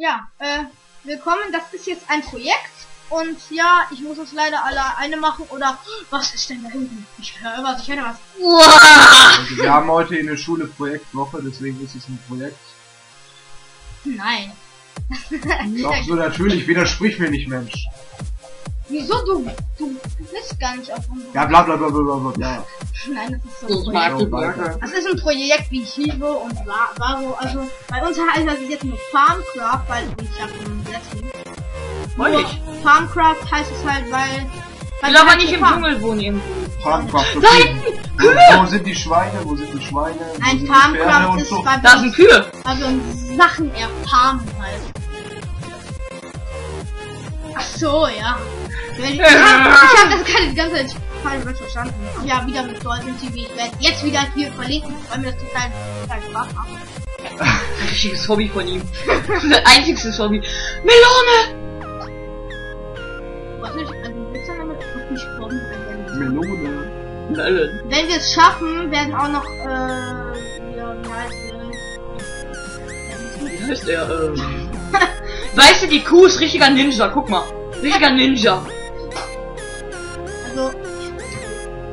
Ja, äh, willkommen. Das ist jetzt ein Projekt. Und ja, ich muss es leider alleine machen. Oder was ist denn da hinten? Ich höre was, ich höre was. Also wir haben heute in der Schule Projektwoche, deswegen ist es ein Projekt. Nein. Doch, so natürlich, widersprich mir nicht, Mensch. Wieso du? Du bist gar nicht auf unserem. Ja, bla bla bla bla bla bla. Nein, das ist so ein Ich Projekt. mag. Burger. Das ist ein Projekt wie Hivo und Varo. Also bei uns heißt das jetzt nur Farmcraft, weil ich habe einen letzten. Wollte ich. Farmcraft heißt es halt, weil. weil Ich aber nicht im. Dschungel wohnen irgendwo. Farmcraft. Da hinten! Wo, wo sind die Schweine? Wo sind die Schweine? Wo Ein Farmcraft ist, so? weil Da sind Kühe! wir uns Sachen erfarmen halt. Ach so, ja. Ich habe das gerade die ganze Zeit falsch verstanden. Ja, wieder mit Dolphin TV. Ich werde jetzt wieder hier verlinken, weil mir das total, total Spaß macht. Richtiges Hobby von ihm. Sein einziges Hobby. Melone! Was nicht, also willst du damit nicht kommen, Melone. Melon. Wenn wir es schaffen, werden auch noch, äh, ja, wie heißt der? Wie heißt der? Ähm. weißt du, die Kuh ist richtiger Ninja. Guck mal. Richtiger Ninja.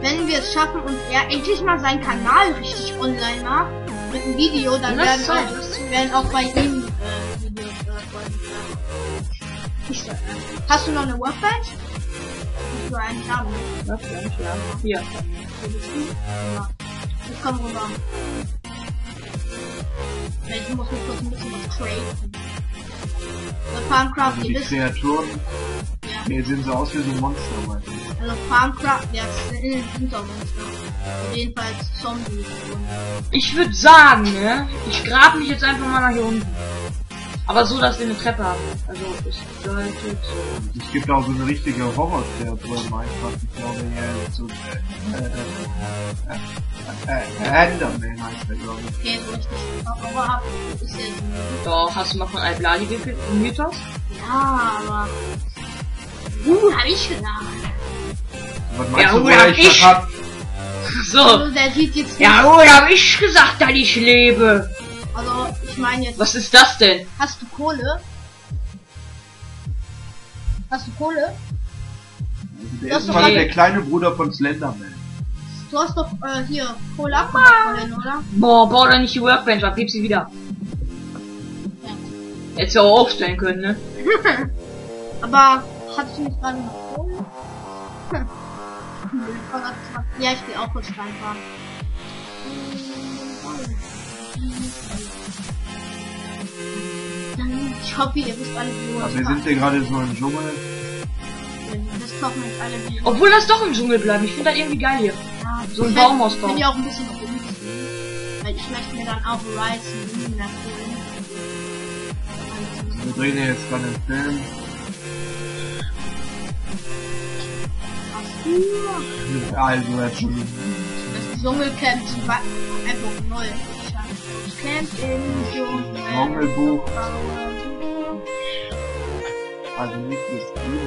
Wenn wir es schaffen und er endlich mal seinen Kanal richtig online macht, mit einem Video, dann werden auch, werden auch bei ihm, äh, Videos, äh, folgen. Äh, Hast du noch eine Workbench? Du haben. ne? Was denn? Ja. Hier. Du? Ja. Ich komm rüber. Ich muss mir kurz ein bisschen was traden. So, Farmcraft, Also ihr die Kreaturen, ja. nee, sehen so aus wie so Monster, meinte ich. Also Farmcraft, ja, das sind Hintermonster. Also jedenfalls Zombies. Ich würde sagen, ne? Ich grab mich jetzt einfach mal nach hier unten. Aber so, dass wir eine Treppe haben. Also, es bedeutet so. Es gibt auch so eine richtige Horror-Kreatur in Minecraft. Ich glaube, ja, so, äh, äh, äh, äh, äh, Enderman heißt der, glaube ich. Okay, so richtig Horror ist ja so. Doch, hast du mal von Albladi gehört? Mythos? Ja, aber. Uh, hab ich gedacht. Was meinst Ja, du, oder woher ich ich? hab? So. Also der sieht jetzt. Ja, oder hab ich gesagt, dass ich lebe? Also ich meine jetzt. Was ist das denn? Hast du Kohle? Hast du Kohle? Also der Das ist quasi der kleine Bruder von Slenderman. Du hast doch äh, hier Kohle abgemacht vorhin, oder? Boah, bau doch nicht die Workbench ab, gib sie wieder. Ja. Hättest du auch aufstellen können, ne? Aber hattest du nicht gerade noch Kohle? Hm. Ja, ich will auch kurz reinfahren. Ich hoffe, ihr wisst alle, wie Also wir sind hier gerade so im Dschungel. Das kochen jetzt alle wie. Obwohl das doch im Dschungel bleibt. Ich finde das irgendwie geil hier. Ja, so ein Baumhaus Ich bauen. will ja auch ein bisschen umziehen. Weil ich möchte mir dann auch der Film. Wir drehen jetzt gerade einen Film. Also jetzt schon. Das Dschungelcamp zum Ba- einfach null. Camp im Dschungel. Dschungelbuch. Also nicht das Spiel.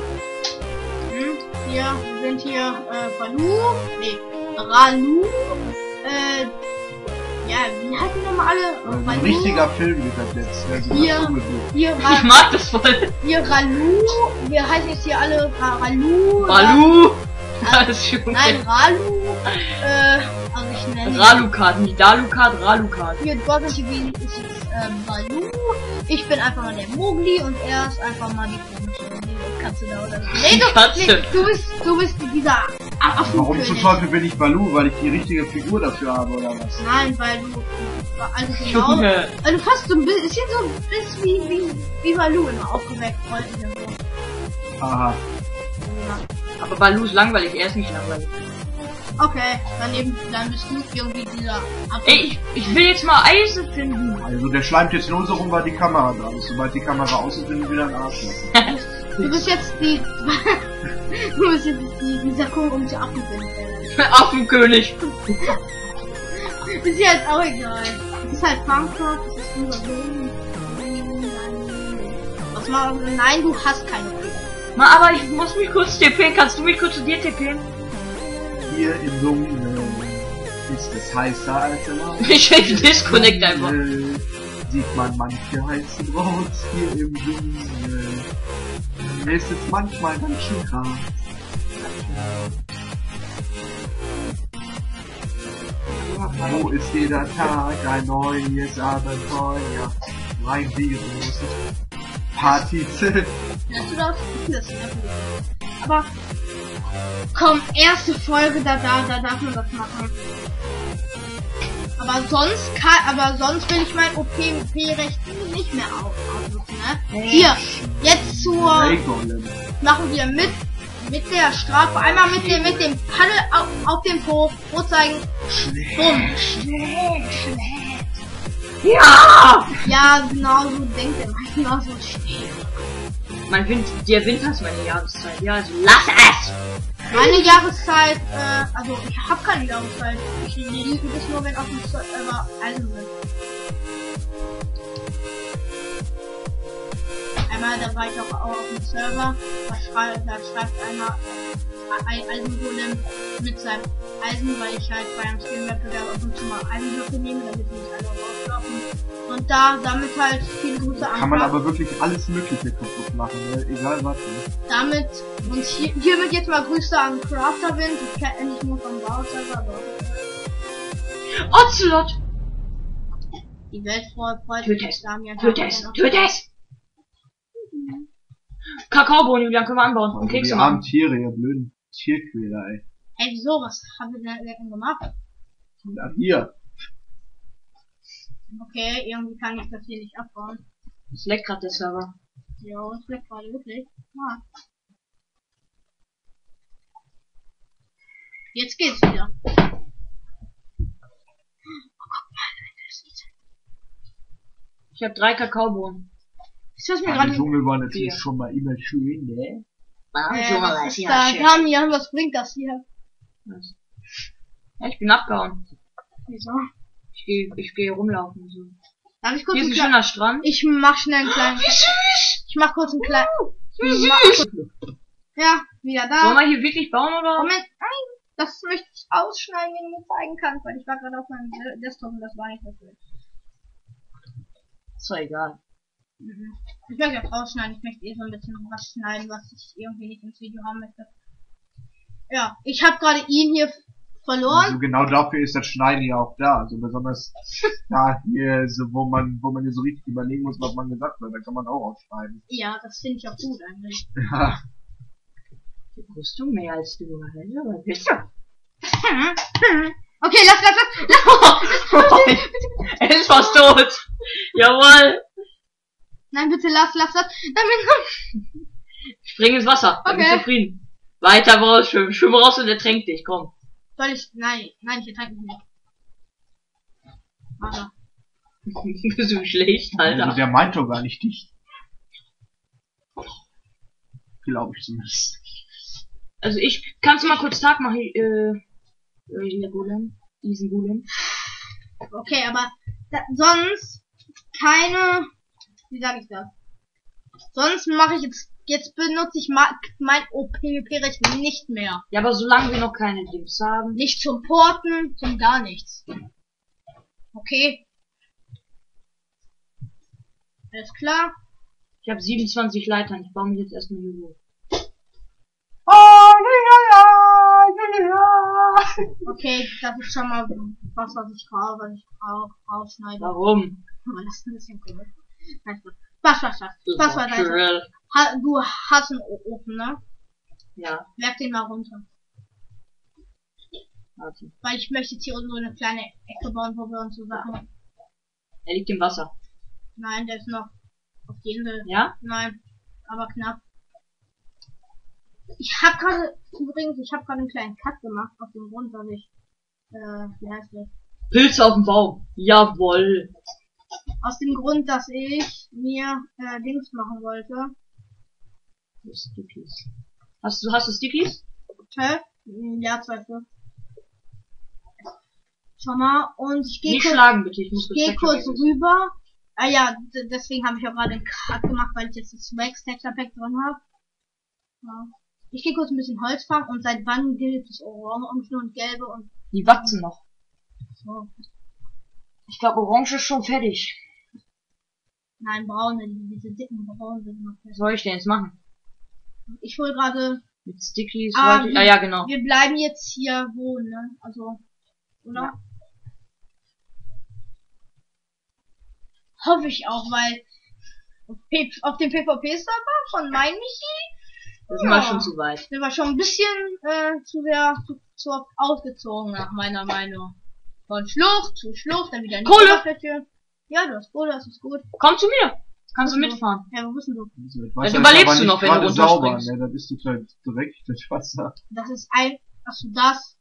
Hm, Hier wir sind hier äh, Balu, nee, Ralu, äh, ja, wie heißen die nochmal alle? Also ein Balu, richtiger Film wird das jetzt. Also Hier. Hier, Ich Ra mag das voll. hier Ralu, wir heißen jetzt hier alle Ra Ralu. Das ist Nein, Ralu, äh, also ich nenne Ralukat, nicht Dalukat, Ralukat. Hier Gordon TV ist jetzt ähm, Balu. Ich bin einfach mal der Mogli und er ist einfach mal die komische Katze da oder so. Nee, du, Katze. nee, du bist du bist dieser Affenkönig. Warum zum Teufel bin ich Balu? Weil ich die richtige Figur dafür habe oder was? Nein, weil du also genau, Junge. also fast so ein bisschen so bist wie wie wie Balu immer aufgeweckt und so. Aha. Ja. Aber Balu ist langweilig, er ist nicht langweilig. Okay, dann eben dann bist du irgendwie dieser Affen. Ey, ich, ich will jetzt mal Eisen finden. Also der schleimt jetzt nur so rum, weil die Kamera da ist. Sobald die Kamera aus ist, bin ich wieder ein Arsch. Du bist jetzt die du bist jetzt die dieser komische Affenkönig. Affenkönig. Ist jetzt auch egal. Es ist halt Frankfurt, es ist unser. Was machen wir? Nein, du hast keine Mal, aber ich muss mich kurz TPen. Kannst du mich kurz zu dir TPen? Hier im Dschungel ist es heißer als im Haus. Ich disconnect einfach. Dschungel sieht man manche heiße Braut hier im Dschungel. Es ist manchmal ganz schön krass. Wo ist jeder Tag ein neues Abenteuer? Mein Virus. Partizip. Ja, du darfst das natürlich. Aber komm, erste Folge, da, da, da darf man das machen. Aber sonst kann, aber sonst will ich mein OP-Recht nicht mehr auf, ausnutzen, ne? Hier, jetzt zur, machen wir mit, mit der Strafe, einmal mit dem, mit dem Paddel auf, auf dem Po, vorzeigen, bumm. Schnell, schnell. Ja! Ja, genau so denkt er, genau so schnell. Mein Wind, der Winter ist meine Jahreszeit. Ja, also lass es! Meine Jahreszeit, äh, also ich habe keine Jahreszeit. Ich liebe das nur, wenn auf dem Server Eisen sind. Einmal, da war ich auch, auf dem Server, da, schrei da schreibt einer äh, ein Eisengolem mit seinem Eisen, weil ich halt bei einem Streamwettbewerb ab und zu mal Eisenblöcke nehme, damit die nicht alle rauslaufen. Und da, damit halt viele Grüße an Kann man aber wirklich alles Mögliche kaputt machen, ne? egal was. Ne? damit und hier, hiermit jetzt mal Grüße an Crafterwind. Ich kenne nicht nur vom Bauserver, aber Ocelot! die Welt freut sich! Damian Töte es! Töte es! Kakaobohnen, Julian, können wir anbauen. Und Kekse die armen machen. Tiere, ihr blöden Tierquäler, ey. Hey, wieso? Was haben wir denn denn gemacht? Ja, hier. Okay, irgendwie kann ich das hier nicht abbauen. Es leckt gerade der Server. Jo, das leckt gerade wirklich. Ah. Jetzt geht's wieder. Ich habe drei Kakaobohnen. Ist das mir Ja, gerade... die Dschungel war natürlich schon mal immer schön, ne? Äh, was ist da? Damian, was bringt das hier? Ja, ich bin abgehauen. Wieso? Ich gehe ich geh rumlaufen. So. Darf ich kurz Hier ist ein schöner Strand. Ich mach schnell einen kleinen... Ich mach kurz einen kleinen... Wie süß! Ja, wieder Wollen da. wir hier wirklich bauen oder? Moment, nein, das möchte ich ausschneiden, wenn du mir zeigen kannst, weil ich war gerade auf meinem De- Desktop und das war nicht Bild. Ist doch egal. Mhm. Ich möchte auch rausschneiden, ich möchte eh so ein bisschen was schneiden, was ich irgendwie nicht ins Video haben möchte. Ja, ich habe gerade ihn hier verloren. Also genau dafür ist das Schneiden ja auch da. Also besonders da hier, so, wo man, wo man hier so richtig überlegen muss, was man gesagt hat, da kann man auch ausschneiden. Ja, das finde ich auch gut eigentlich. Ja. Bist du mehr als du? Was bist du? okay, lass, lass, lass. er ist fast tot. Jawohl. Nein, bitte lass, lass, lass. Damit, Spring ins Wasser. Okay. du zufrieden. Weiter raus, schwimm, schwimm raus und ertränk dich, komm. Soll ich, nein, nein, ich ertränke mich nicht. Warte. bist du schlecht, Also Alter. der meint doch gar nicht dich. Glaube ich zumindest. Also ich, kannst du mal kurz Tag machen, äh, äh, hier Golem, diesen Golem. Okay, aber da, sonst keine, wie sage ich das? Sonst mache ich jetzt, jetzt benutze ich mein OPP-Recht nicht mehr. Ja, aber solange wir noch keine Dings haben. Nicht zum Porten, zum gar nichts. Okay. Alles klar. Ich habe 27 Leitern, ich baue mich jetzt erstmal hier hoch. Okay, das ist schon mal was, was ich brauche, was ich brauche, rausschneide. Warum? Aber das ist ein bisschen cool. Nein, Spaß, Spaß, Spaß. Spaß beiseite. Ha, du hast einen Ofen, ne? Ja, Werf den mal runter. warte. Weil ich möchte jetzt hier unten so eine kleine Ecke bauen, wo wir uns so Sachen. Er liegt im Wasser. Nein, der ist noch auf die Insel. Ja? Nein, aber knapp. Ich habe gerade, übrigens, ich habe gerade einen kleinen Cut gemacht, aus dem Grund, dass ich, äh, wie heißt das? Pilze auf dem Baum. Jawoll. Aus dem Grund, dass ich mir, äh, Dings machen wollte. Stickies. Hast du, hast du Stickies? Hä? Ja, zwei Stück. Schau mal, und ich gehe kurz, schlagen bitte, ich muss geh kurz rüber. Ah ja, deswegen habe ich auch gerade einen Cut gemacht, weil ich jetzt das Wax Texture Pack drin habe. Ja. Ich gehe kurz ein bisschen Holz fangen und seit wann gilt das Orange und Gelbe und Die wachsen noch. so. Ich glaube, Orange ist schon fertig. Nein, braune, die- diese dicken braunen sind noch Was soll ich denn jetzt machen? Ich wollte gerade, Mit Stickies Ah, wie- Ah ja, genau. wir bleiben jetzt hier wohnen, ne? Also, oder? Ja. Hoffe ich auch, weil auf dem PvP-Server von mein Michi, Das Ja. schon zu weit. der war schon ein bisschen äh, zu sehr zu, zu oft ausgezogen, nach meiner Meinung. Von Schlucht zu Schlucht, dann wieder in die Kohle! Ja, du hast Kohle, das ist gut. Komm zu mir. Kannst du bist mitfahren. Ja, wo bist du? Das Also überlebst du noch, wenn du runterspringst. Ne? Dann ist es halt direkt das Wasser. Das ist ein, achso, das.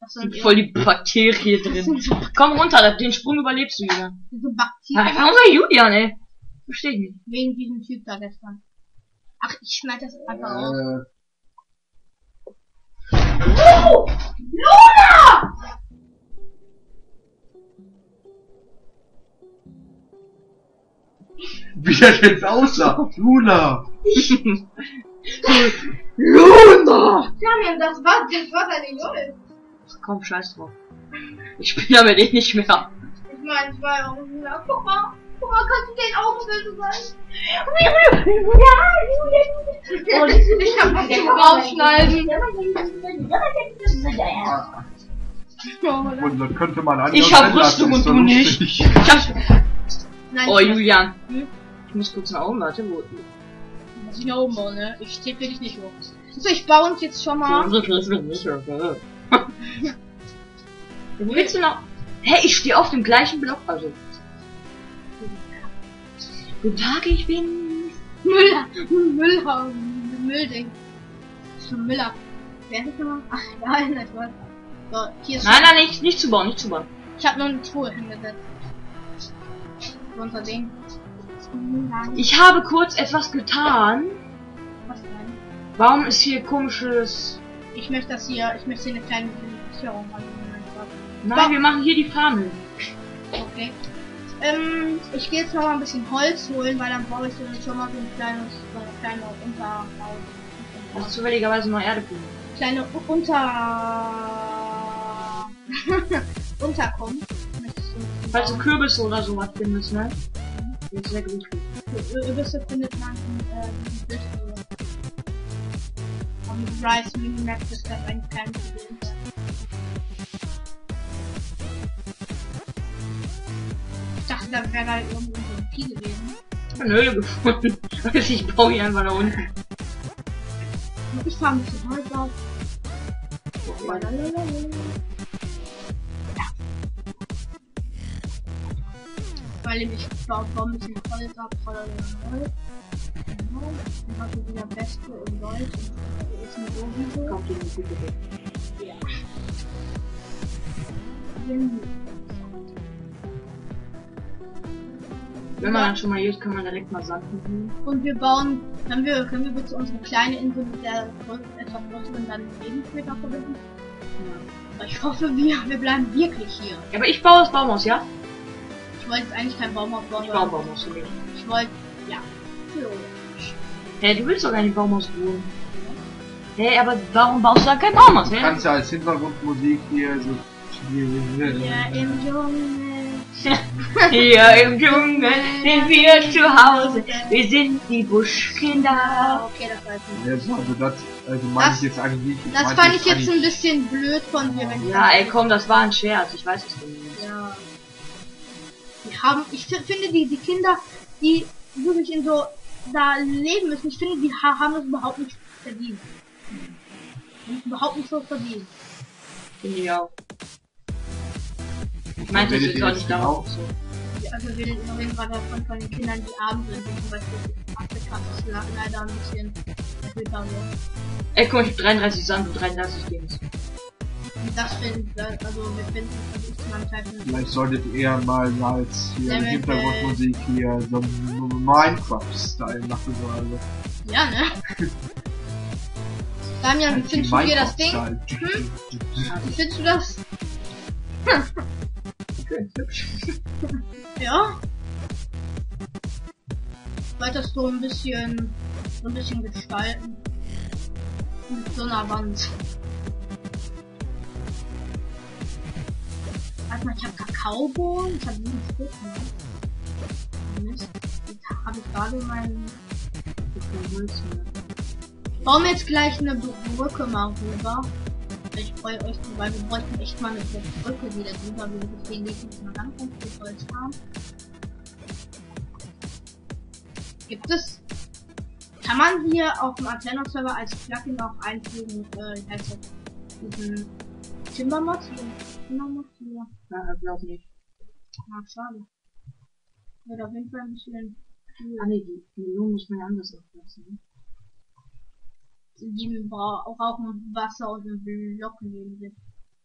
Das sind Voll die Bakterie das drin. sind so, Komm runter, den Sprung überlebst du wieder. diese Ja, Bakterien. unser Julian, ey. Versteh ich nicht. Wegen diesem Typ da gestern. Ach, ich schneid das einfach aus. Äh, Luna! Wie das jetzt aussah. Luna! Luna! Fabian, das war, das war deine Jolle. Komm, scheiß drauf. Ich bin aber eh nicht mehr. Ich meine, ich war ja auch Luna. Guck mal, guck mal, kannst du den Augenbild sein? Oh, ich kann was nicht rausschneiden. Und das könnte man Ich hab Rüstung und du nicht. Ich hab... Nein, Oh, ich Julian. Hm? Ich muss kurz nach oben, warte, wo... muss ich nach oben bauen, ne? Ich tippe dich nicht hoch. So, ich baue uns jetzt schon mal. Wo willst du noch? Hä, ich stehe auf dem gleichen Block, also. Guten Tag, ich bin... Müller, Müller, Müllding. Schon Müller. Wer ist das nochmal? Ach, ja, nicht was. So, hier ist Nein, nein, nicht, nicht zu bauen, nicht zu bauen. Ich habe nur eine Truhe hingesetzt. So unter den. Ich habe kurz etwas getan. Was denn? Warum ist hier komisches... Ich möchte das hier, ich möchte hier eine kleine Sicherung haben. Nein, wir machen hier die Farbe. Okay. Ähm, ich gehe jetzt noch mal ein bisschen Holz holen, weil dann brauche ich so schon mal so ein kleines, so eine kleine Unterhaus. Also zufälligerweise noch Erde finden. Kleine Unter... Du- Falls du Kürbisse oder sowas findest, ne? Ist sehr gut. Kürbisse findet man in äh, dem Rise Minimap ist das eigentlich kein Problem. Ich dachte, da wäre da irgendwo so ein Vieh gewesen. Eine Höhle gefunden. Ich baue hier einfach nach unten. Ich fahre ein bisschen Holz auf. Weil ich baue baue ein bisschen Holz ab, voller. Genau. Dann hast du wieder Beste im Deutsch. Und ist ein sowieso. Kommt hier eine gute Idee. Ja. Wenn man dann schon mal hier ist, kann man direkt mal Sand mitnehmen. Und wir bauen, können wir, können wir bitte unsere kleine Insel mit der etwas größeren dann Lebensmittel verbinden? Ja. Ich hoffe, wir, wir bleiben wirklich hier. Ja, aber ich baue das Baumhaus, ja? Ich wollte jetzt eigentlich kein Baumhaus bauen, Ich sondern Baumhaus für mich. ich wollte, ja. Hä, du willst doch gar nicht Baumhaus wohnen. Hä, aber warum baust du da kein Baumhaus, Du kannst ja als Hintergrundmusik hier so... Ja, im Dschungel. Hier im Dschungel sind wir zu Hause. Wir sind die Buschkinder. Okay, das weiß ich. Ja, also das, also Das- ich jetzt eigentlich nicht. Das fand ich jetzt ein bisschen blöd von dir, wenn ich Ja, ey, komm, das war ein Scherz. Ich weiß es nicht. Ja. Haben, ich fi- finde die, die Kinder, die wirklich in so da leben müssen, ich finde, die ha haben das überhaupt nicht verdient. Haben es überhaupt nicht so verdient. Finde ich auch. Ich meinte, es Redet ist auch nicht darauf so. Also wir reden gerade von, von den Kindern, die arm sind, wie zum Beispiel Afrika ist le- leider ein bisschen erhöhter so. Ey, guck mal, ich hab 33 Sand und 33 Dings. Das finden, also wir finden, ich meinem Teil finde, Vielleicht solltet ihr eher mal als hier Level Hintergrundmusik hier so Minecraft-Style machen oder so. ja, ne? Damian, wie findest du dir das Ding? Minecraft-Style. Wie findest du das? Okay, hübsch. Ja. Weiter so ein bisschen, so ein bisschen gestalten. Mit so einer Wand. Warte mal, ich hab Kakaobohnen, ich hab sieben Stück, ne? Mist. habe ich gerade meinen. Ich bin Holz mehr. Ich baue mir jetzt gleich eine Brücke mal rüber. Ich freue euch, weil wir bräuchten echt mal eine Brücke wieder drüber. Wir deswegen jetzt mal ganz, viel Holz haben. Gibt es. Kann man hier auf dem Antenne-Server als Plugin auch einfügen, äh, wie das? Diesen Timbermod? Timbermod? Ja. Ja, glaub nicht. Ah, schade. Wird auf jeden Fall ein bisschen Ah nee, die Millionen muss man ja anders auflassen. Ne? die bra brauchen Wasser und einen Block neben sich.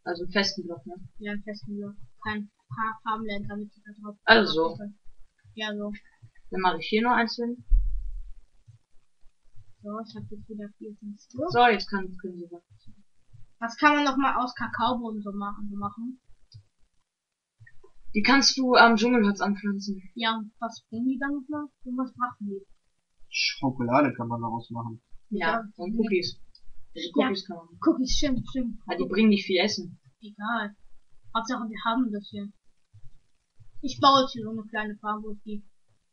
Also einen festen Block, ne? Ja, einen festen Block. Kein Fa- Farmland, damit sie da drauf. Also so. Ja, so. Dann mache ich hier noch eins hin. So, ich habe jetzt wieder vier, fünf Stück. So, jetzt kann, können sie was. Was kann man noch mal aus Kakaobohnen so machen? So machen? Die kannst du am Dschungelholz anpflanzen. Ja, und was bringen die dann noch mal? Und was machen die? Schokolade kann man daraus machen. Ja, Ja. und Cookies. Also Ja. Cookies kann man. Cookies, stimmt, stimmt. Aber die bringen nicht viel Essen. Egal. Hauptsache wir haben das hier. Ich baue jetzt hier so eine kleine Farm, wo die.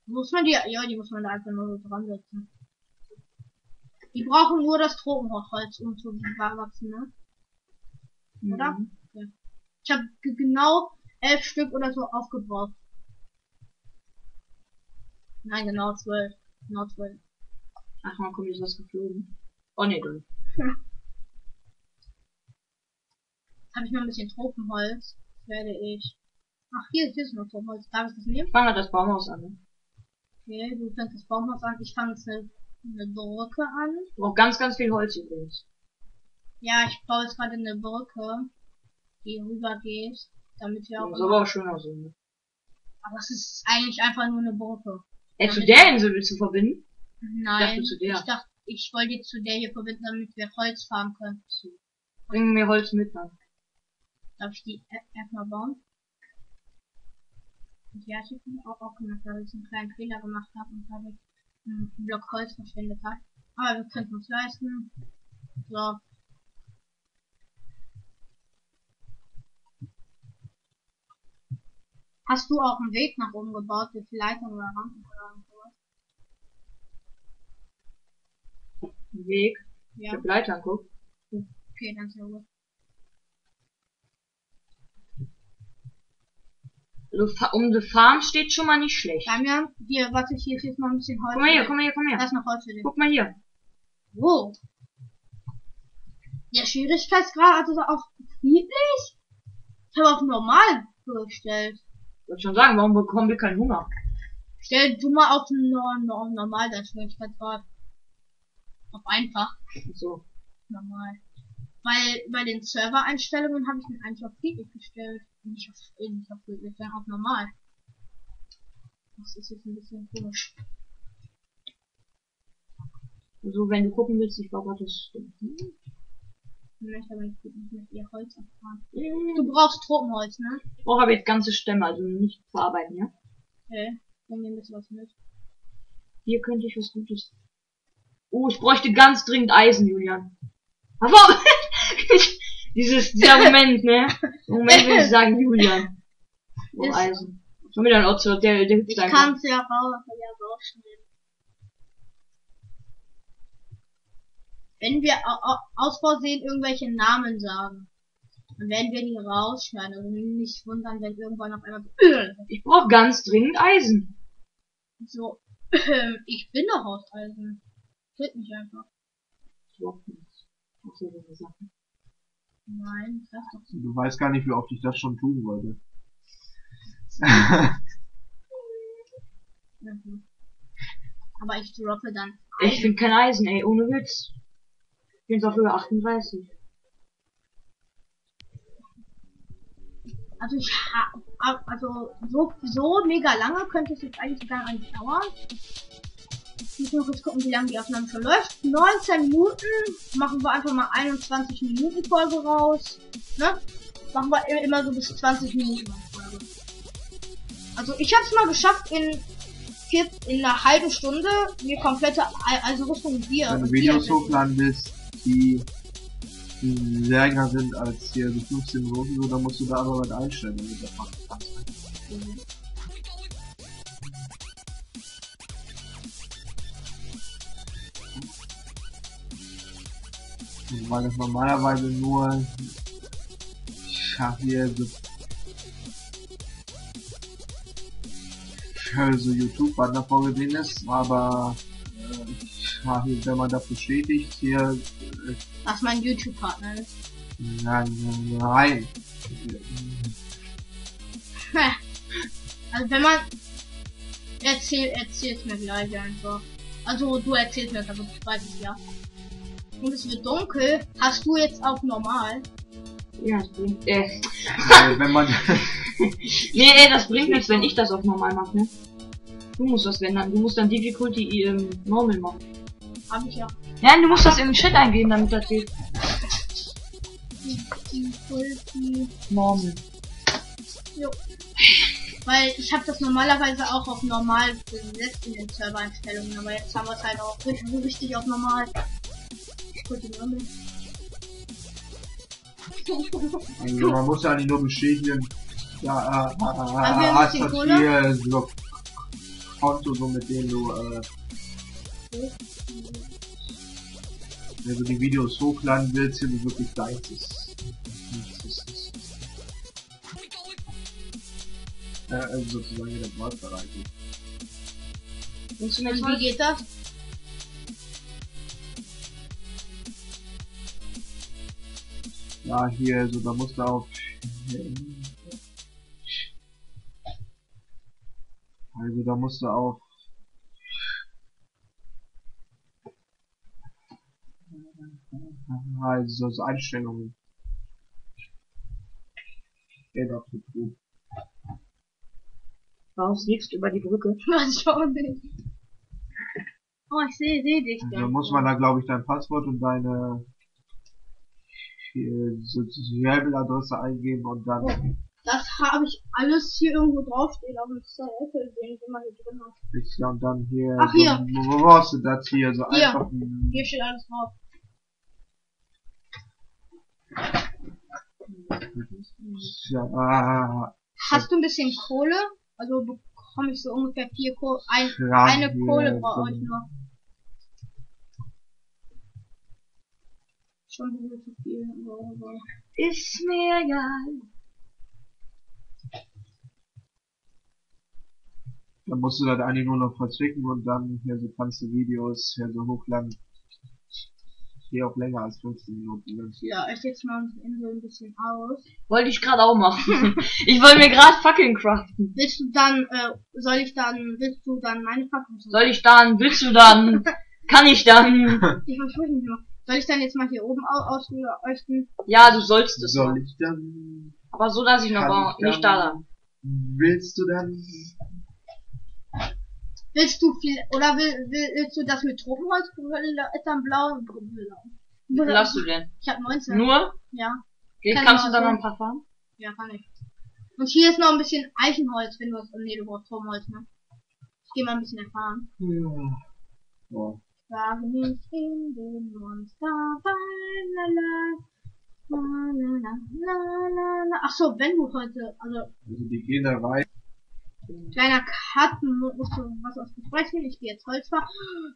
Muss man die, ja, die muss man da einfach nur so dran setzen. Die brauchen nur das Tropenholz, um zu wachsen, ne? Oder? Mhm. Ich habe genau elf Stück oder so aufgebraucht. Nein, genau zwölf. Genau zwölf. Ach, mal kommt jetzt was geflogen. Oh nee, du. Jetzt habe ich noch ein bisschen Tropenholz. Das werde ich. Ach, hier, hier ist noch Tropenholz. Darf ich das nehmen? Fang mal das Baumhaus an. Ne? Okay, du fängst das Baumhaus an. Ich fange jetzt eine, eine Brücke an. Ich brauch ganz, ganz viel Holz übrigens. Ja, ich baue jetzt gerade eine Brücke, die rüber geht, damit wir auch. Das ist aber auch schön aus. Ne? Aber es ist eigentlich einfach nur eine Brücke. Äh, zu der Insel willst du verbinden? Nein, dachte zu der. ich dachte, ich wollte zu der hier verbinden, damit wir Holz farmen können. Bring mir Holz mit, Mann. Darf ich die erstmal bauen? Und ja, ich habe mir auch, auch gemacht, weil ich einen kleinen Fehler gemacht habe und dadurch einen Block Holz verschwendet habe. Aber wir können uns leisten. So. Hast du auch einen Weg nach oben gebaut, mit Leitern oder Rampen oder sowas? Ein Weg. Ich Ja, hab Leitern, guck. okay, dann ist ja gut. Also, um die Farm steht schon mal nicht schlecht. Damian, hier, warte, hier ist jetzt noch ein bisschen Holz. Komm mal hier, komm mal hier, komm mal Da her. ist noch Holz für dich. Guck mal hier. Wow. Der Schwierigkeitsgrad ist auf friedlich? Ich habe auf normal gestellt. Wollte schon sagen, warum bekommen wir keinen Hunger? Stell du mal auf, no, no, normal dein Schwierigkeitsgrad. Auf einfach. So. Normal. Weil bei den Server-Einstellungen habe ich ihn eigentlich auf friedlich gestellt. Nicht auf, äh, nicht auf friedlich, sondern auf normal. Das ist jetzt ein bisschen komisch. Also, wenn du gucken willst, ich glaube, das stimmt. Ich möchte aber nicht mit ihr Holz abfahren. Ich Du brauchst Tropenholz, ne? brauche aber jetzt ganze Stämme, also nicht verarbeiten, ja? Okay. Dir ein bisschen was mit. Hier könnte ich was Gutes. Oh, ich bräuchte ganz dringend Eisen, Julian. Aber dieses, dieser Moment, ne? Moment will ich sagen, Julian. Oh, Eisen. Schon wieder ein Otzo, der, der Ich einfach. kann's ja raus, ja rausschneiden. Wenn wir au- au- aus Versehen irgendwelche Namen sagen, dann werden wir die rausschneiden. Also nicht wundern, wenn irgendwann auf einmal Ich brauche ganz dringend Eisen. so, ich bin doch aus Eisen. Killt mich einfach. Überhaupt nicht. So, so eine Sache. Nein, das doch so. Du weißt gar nicht, wie oft ich das schon tun wollte. Aber ich droppe dann. Ich finde kein Eisen, ey, ohne Witz. Ich bin's auf Höhe 38. Also ich ha ab- also so, so mega lange könnte es jetzt eigentlich gar nicht dauern. Jetzt müssen wir kurz gucken, wie lange die Aufnahme schon läuft. 19 Minuten. Machen wir einfach mal 21 Minuten Folge raus. Ne? Machen wir immer so bis 20 Minuten Folge. Also ich habe es mal geschafft in vier, in einer halben Stunde mir komplette Al- also Rüstung Bier. Wenn du und Videos hochladen willst, die länger sind als hier die 15 Minuten, so, dann musst du da aber was einstellen, damit das machen kannst. Weil das normalerweise nur ich habe hier so für so YouTube-Partner vorgesehen ist, aber äh, ich hier, wenn man das bestätigt, hier äh, Was mein YouTube-Partner ist. nein, nein. Also wenn man erzähl, erzähl's mir gleich einfach. Also du erzählst mir das, aber ich weiß es ja. Und es wird dunkel. Hast du jetzt auch normal? Ja, das bringt, äh, Weil wenn man nee, das bringt nichts, wenn ich das auf normal mache, ne? Du musst das ändern. Du musst dann Difficulty ähm, normal machen. Hab ich ja. Nein, du musst das im Chat eingeben, damit das geht. Normal. Jo. Weil ich habe das normalerweise auch auf normal gesetzt in den Servereinstellungen, aber jetzt haben wir es halt auch richtig, richtig auf normal. Also man muss ja eigentlich nur bestätigen, ja, äh, äh, hast das hier so Konto, so mit dem du, äh, wenn du die Videos hochladen willst, hier du wirklich deins ist. Das ist- ist- Äh, also sozusagen in der Und jetzt wie geht das? Ja, hier, so, da musst du auf, also da musst du auf, also so Einstellungen. Geht auf YouTube. Raus, liegst über die Brücke. Was schon nicht. Oh, ich sehe, sehe dich. Also da. da muss man da glaube ich dein Passwort und deine hier, so Werbeadresse eingeben und dann Das habe ich alles hier irgendwo draufstehen, auf dem Zettel, den ich immer hier drin habe. ja, und dann hier, Ach, hier. So, wo wo brauchst du das hier? So Hier. einfach ein, Hier steht alles drauf. Ja, Hast du ein bisschen Kohle? Also bekomme ich so ungefähr vier Kohle, ein, eine Kohle brauche so- ich nur. Schon wieder zu viel. Ist mir egal. Dann musst du das eigentlich nur noch verzwicken und dann hier so kannst du Videos hier so hochladen. Hier auch länger als 15 Minuten. Ja, ich jetzt mal unsere Insel ein bisschen aus. Wollte ich gerade auch machen. ich wollte mir gerade Fackeln craften. Willst du dann, äh, soll ich dann, willst du dann meine Fackel? Soll ich dann? Willst du dann? Kann ich dann? Ich verspreche nicht mehr. Soll ich dann jetzt mal hier oben au ausleuchten? Ja, du sollst es. Soll ich dann, Aber so, dass ich noch ich nicht da lang. willst du dann, Willst du viel, oder will, will, willst du das mit Tropenholz dann blau und blau? Wie viel hast du denn? Ich hab 19. Nur? Ja, Okay, Kann kannst du so. noch ein paar fahren? ja, kann ich. Und hier ist noch ein bisschen Eichenholz, wenn du was, nee, du brauchst Turmholz, ne? Ich geh mal ein bisschen erfahren. ja, so. Sage mich in den Monster rein, la la. La, la, la, la, la, la. Ach so, wenn du heute, also Also die gehen da rein. Kleiner Cut, mu- musst du was aus besprechen. Ich gehe jetzt Holz fahren.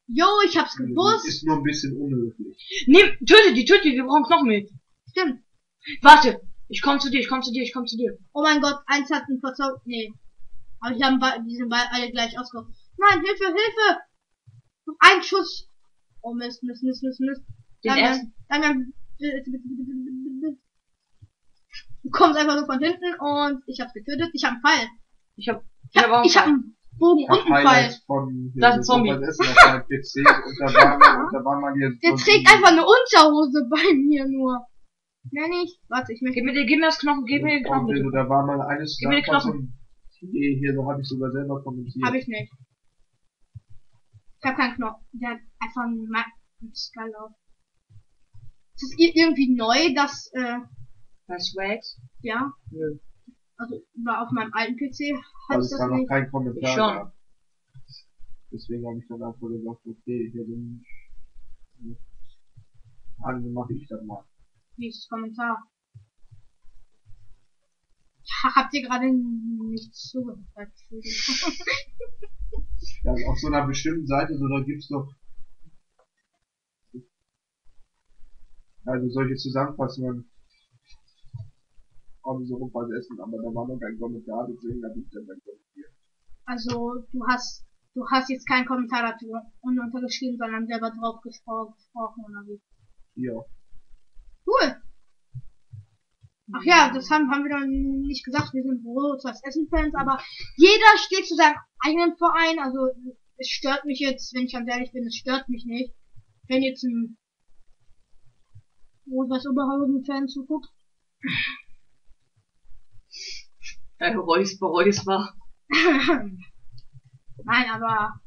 Jo, ich hab's Das gewusst. ist nur ein bisschen unhöflich. Nimm, töte die, töte die, wir brauchen Knochenmehl. Stimmt. Warte, ich komm zu dir, ich komm zu dir, ich komm zu dir. Oh mein Gott, eins hat einen Verzauber. Nee. Aber die haben be- die sind beide alle gleich ausgehoben. Nein, Hilfe, Hilfe! Noch ein Schuss. Oh Mist, Mist, Mist, Mist, Mist. Den ersten. Bitte. Du kommst einfach so von hinten und ich hab's getötet. Ich hab einen Pfeil. Ich hab, ich Ich hab einen Bogen und hab einen Pfeil. Von Das ist ein Zombie. da da hier Der trägt einfach eine Unterhose bei mir nur. Nenn ich. Warte, ich möchte. Gib mir, den- gib mir das Knochen, gib mir den Knochen und, bitte. da war mal eines Gib mir so ein- Nee, hier, so habe ich sogar selber kommentiert. Hab ich nicht. Ich hab keinen Knopf. Der hat einfach einen Skull auf. Ist ir- irgendwie neu, dass, äh, Bei Swags? ja, Ja, also war auf meinem alten PC hat weil es das da noch kein Kommentar Ich schon. Deswegen habe ich dann einfach gesagt, okay, hier sind also mache ich das mal. Dieses Kommentar. Ha- Habt ihr gerade nicht zugehört? Ja, also auf so einer bestimmten Seite, so da gibt's doch Also solche Zusammenfassungen haben so rumfalls essen, aber da war noch kein Kommentar, deswegen habe ich dann dann kommentiert. Also du hast du hast jetzt keinen Kommentar dazu untergeschrieben, sondern selber drauf gespro gesprochen oder wie? Ja. Cool. Ach ja, das haben, haben wir noch nicht gesagt. Wir sind Rot-Weiß Essen-Fans, aber jeder steht zu seinem eigenen Verein. Also es stört mich jetzt, wenn ich ganz ehrlich bin, es stört mich nicht. Wenn jetzt ein Rot-Weiß Oberhausen-Fan zuguckt. Äh, Reus, Reus war. Nein, aber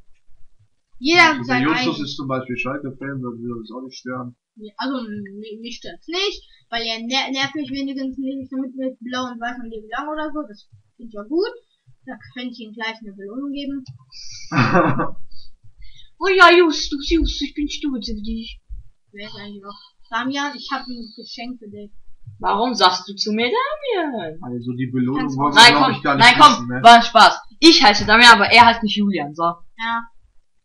jeder Also sein Justus ist zum Beispiel Schalke-Fan, würde wir uns auch nicht stören. Also mi- mich stört's nicht, weil er ner nervt mich wenigstens nicht damit mit blau und weiß und leben lang oder so. Das finde ich ja gut. Da könnte ich ihm gleich eine Belohnung geben. Oh ja, Justus, Justus, ich bin stolz auf dich. Wer ist eigentlich noch? Damian, ich habe ein Geschenk für dich. Warum sagst du zu mir Damian? also die Belohnung wollte du- Nein, glaube komm, ich gar nicht nein, komm, wissen, ne? war Spaß. Ich heiße Damian, aber er heißt nicht Julian, so. Ja.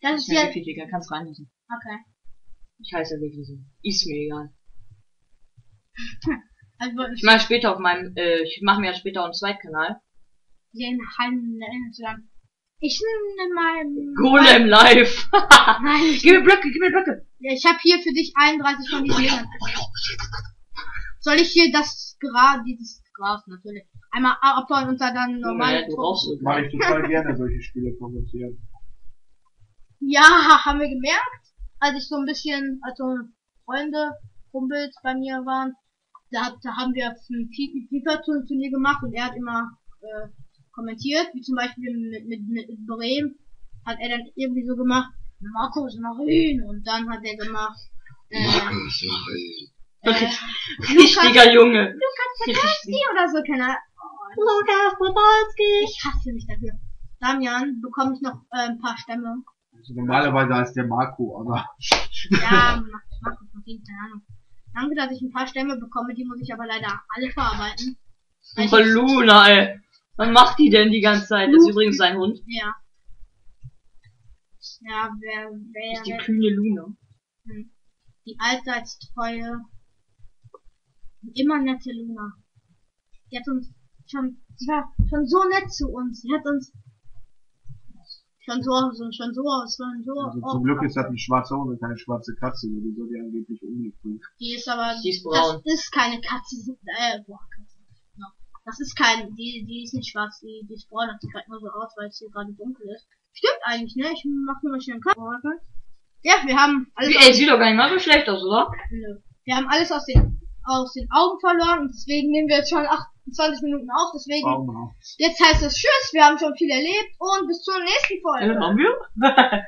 Das ist ist mir jetzt. viel egal, kannst reinlassen. Okay. Ich heiße wirklich so. Ist mir egal. Also Ich ich mache später auf meinem, äh, ich mache mir ja später auch einen Zweitkanal. den Heim erinnern zu sagen. Ich nehme mal. Golem live. Nein, ich, gib mir Blöcke, gib mir Blöcke. ja, ich habe hier für dich 31 von diesen Dingern. Soll ich hier das Gras, dieses Gras natürlich, einmal abbauen und da dann normal. Junge, du Mache ich total gerne solche Spiele kommentieren. Ja, haben wir gemerkt, als ich so ein bisschen, also Freunde, Kumpels bei mir waren, da, da haben wir ein FIFA-Turnier gemacht und er hat immer äh, kommentiert, wie zum Beispiel mit, mit, mit Bremen, hat er dann irgendwie so gemacht, Markus Marin und dann hat er gemacht, äh, äh, Richtiger Junge. Lukas Zakalski oder so, keine Ahnung. Oh, Lukas Podolski. ich hasse mich dafür. Damian, bekomme ich noch äh, ein paar Stämme. Also normalerweise heißt der Marco, aber Ja, mach, mach das Ding, keine Ahnung. Danke, dass ich ein paar Stämme bekomme, die muss ich aber leider alle verarbeiten. Ich- Luna, ey. Was macht die denn die ganze Zeit? Das ist übrigens sein Hund. Ja. Ja, wer, Das wer, ist die wer kühne Luna. hm, die allseits treue, immer nette Luna. Die hat uns schon, sie war schon so nett zu uns. Sie hat uns schon so, so schon so, schon so. also oft zum Glück ist das abge- ein schwarzer Hund und keine schwarze Katze, die soll die angeblich umbringen. Die ist aber, Die ist braun. das ist keine Katze, äh, boah, Katze. No. Das ist kein, die, die ist nicht schwarz, die, die ist braun, das sieht gerade nur so aus, weil es hier gerade dunkel ist. Stimmt eigentlich, ne? Ich mach nur mal schnell einen. Warte. Ja, wir haben alles, Ey, sieht doch gar nicht mal so schlecht aus, oder? Nö. wir haben alles aus den, aus den Augen verloren und deswegen nehmen wir jetzt schon 28 Minuten auf, deswegen, jetzt heißt es Tschüss, wir haben schon viel erlebt und bis zur nächsten Folge. Äh, haben wir?